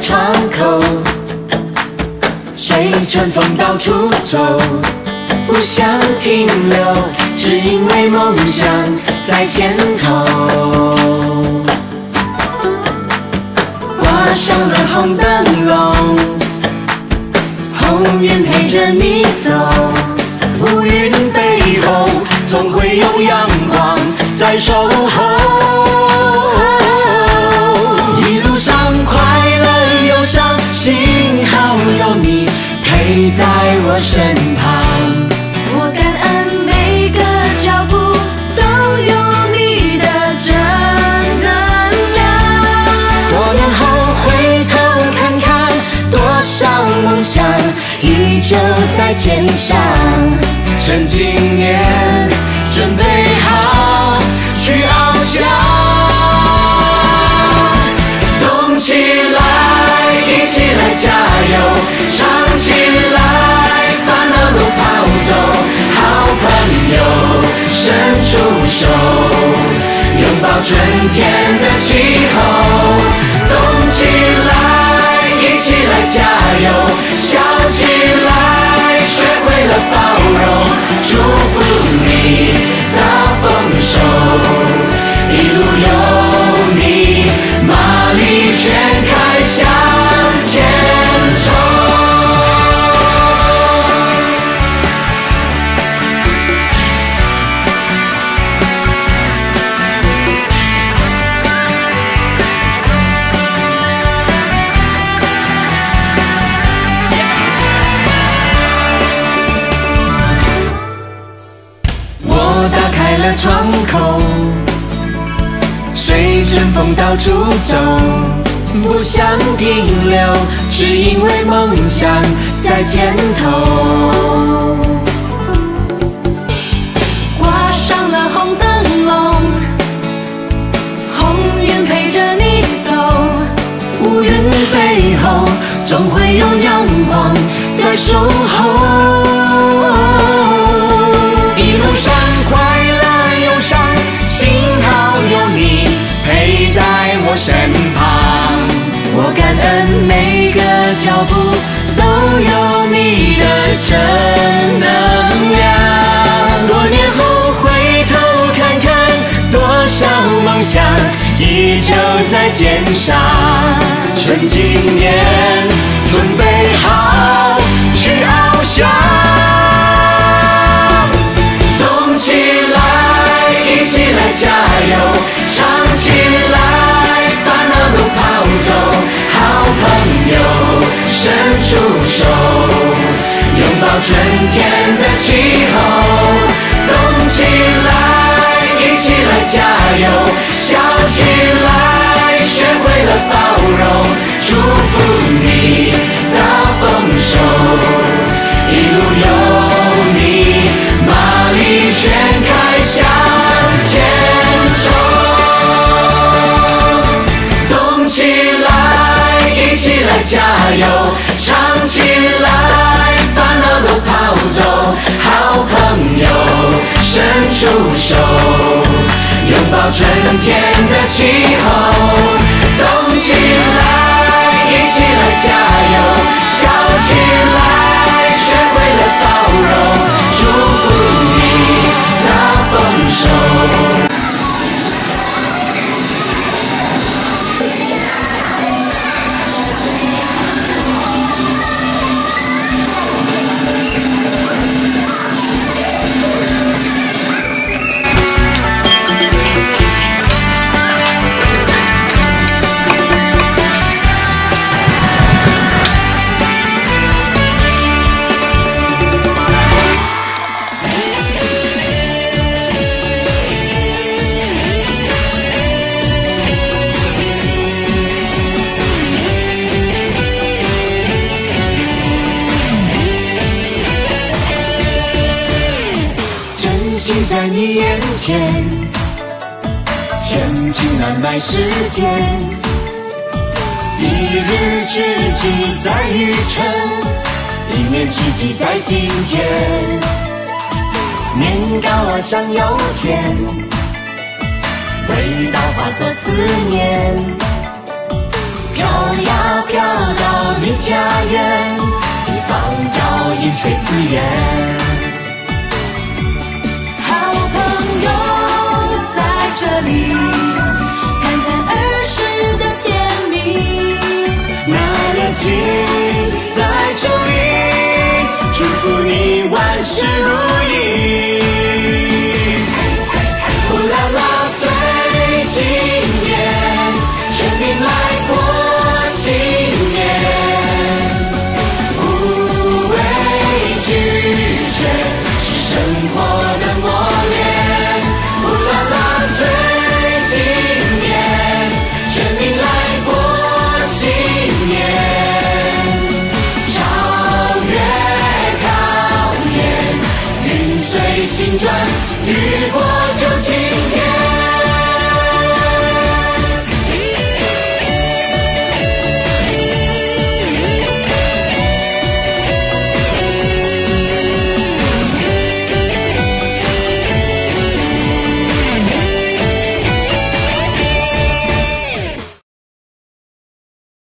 窗口，随春风到处走，不想停留，只因为梦想在前头。挂上了红灯笼，红云陪着你走，乌云背后总会有阳光在守候。身旁。我感恩每个脚步都有你的正能量。多年后回头看看，多少梦想依旧在肩上。趁今年，春天的气候。动起来，一起来加油，笑起来，随春风到处走，不想停留，只因为梦想在前头。挂上了红灯笼，红云陪着你走，乌云背后总会有阳光在守候。正能量。多年后回头看看，多少梦想依旧在肩上。趁今年，准备出手，拥抱春天的气候。动起来，一起来加油，心在你眼前千金难买世间一日之计在于晨一年之计在今天年糕啊香又甜味道化作思念飘呀飘到你家园一方叫饮水思源你看看儿时的甜蜜那情在这里祝福你万事如意 Trận.